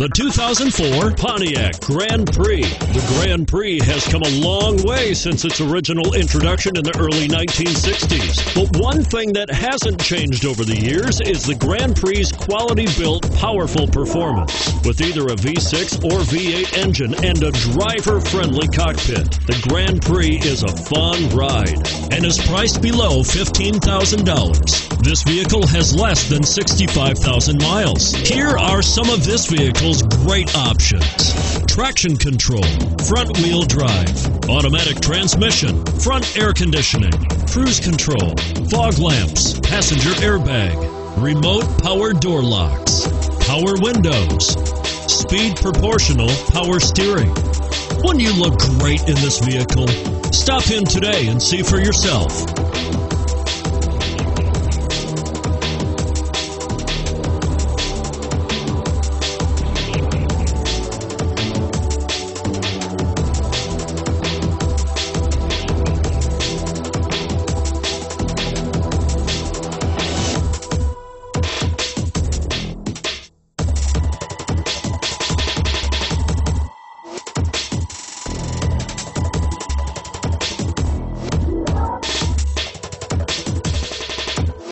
The 2004 Pontiac Grand Prix. The Grand Prix has come a long way since its original introduction in the early 1960s. But one thing that hasn't changed over the years is the Grand Prix's quality built, powerful performance. With either a V6 or V8 engine and a driver friendly cockpit, the Grand Prix is a fun ride and is priced below $15,000. This vehicle has less than 65,000 miles. Here are some of this vehicle's great options traction control, front wheel drive, automatic transmission, front air conditioning, cruise control, fog lamps, passenger airbag, remote power door locks, power windows, speed proportional power steering. Wouldn't you look great in this vehicle? Stop in today and see for yourself.